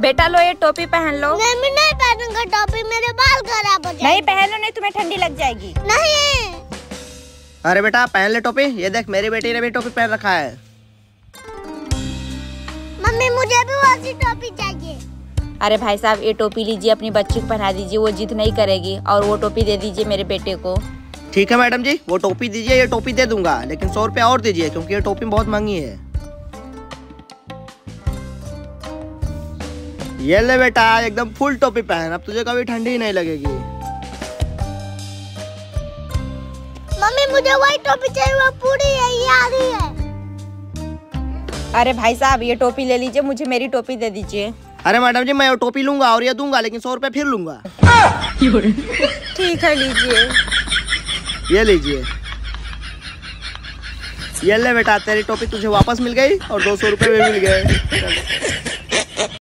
बेटा लो ये टोपी पहन लो। नहीं मैं नहीं पहनूँगा टोपी मेरे बाल खराब हो जाएँगे। नहीं पहन लो नहीं तुम्हें ठंडी लग जाएगी। नहीं। अरे बेटा पहन ले टोपी। ये देख मेरी बेटी ने भी टोपी पहन रखा है। मम्मी मुझे भी वैसी टोपी चाहिए। अरे भाई साहब ये टोपी लीजिए अपनी बच्ची को पहना दीजिए वो जिद नहीं करेगी और वो टोपी दे दीजिए मेरे बेटे को। ठीक है मैडम जी वो टोपी दीजिए ये टोपी दे दूँगा लेकिन सौ रुपया और दीजिए क्योंकि ये टोपी बहुत महँगी है। ये ले बेटा एकदम फुल टोपी पहन अब तुझे कभी ठंडी नहीं लगेगी। मम्मी मुझे वही टोपी चाहिए वो पूरी है ये आधी है। अरे भाई साहब ये टोपी ले लीजिए मुझे मेरी टोपी दे दीजिए। अरे मैडम जी मैं वो टोपी लूँगा और ये दूँगा लेकिन सौ रुपए फिर लूँगा। ठीक है लीजिए। ये लीजिए। ये ले बेटा तेरी टोपी तुझे वापस मिल गई और दो सौ रुपये भी मिल गए।